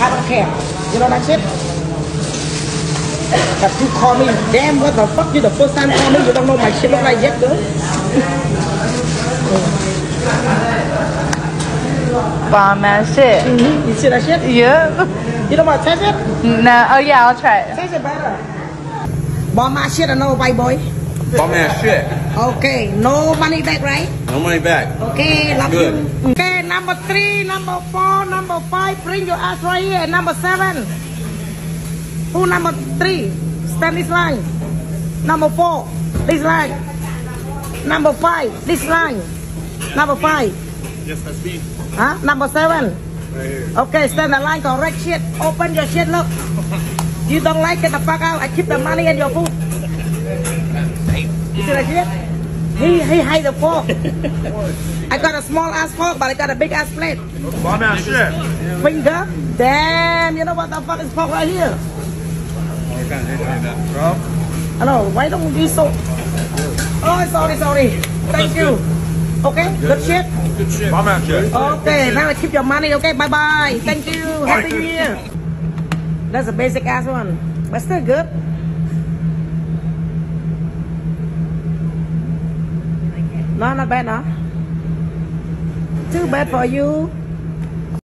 I don't care. You know that shit? But you call me, damn, what the fuck? You the first time call me, you don't know my shit look like yet, girl. Bomb ass shit. Mm-hmm. You see that shit? Yep. You don't want to taste it? No. Oh yeah, I'll try it. Taste it better. Bomb my shit or no, white boy? Bum ass shit. Okay, no money back, right? No money back. Okay, love Good. you. Okay, number three, number four, number five, bring your ass right here. Number seven. Who number three? Stand this line. Number four, this line. Number five, this line. Number five. Yes, that's me. Huh? Number seven. Okay, stand the line, correct shit. Open your shit, look. You don't like it, the fuck out. I keep the money and your food. You see that shit? He, he hide the fork. I got a small ass fork, but I got a big ass plate. Bum ass shit. Finger? Damn, you know what the fuck is fork right here? Bro. Hello, why don't you be so... Oh, sorry, sorry. Thank you. Okay, good shit. Good shit. Bum ass shit. Okay, now I keep your money, okay? Bye-bye. Thank you. Happy New Year. That's a basic ass one. But still good. No, not bad, no? Too bad for you.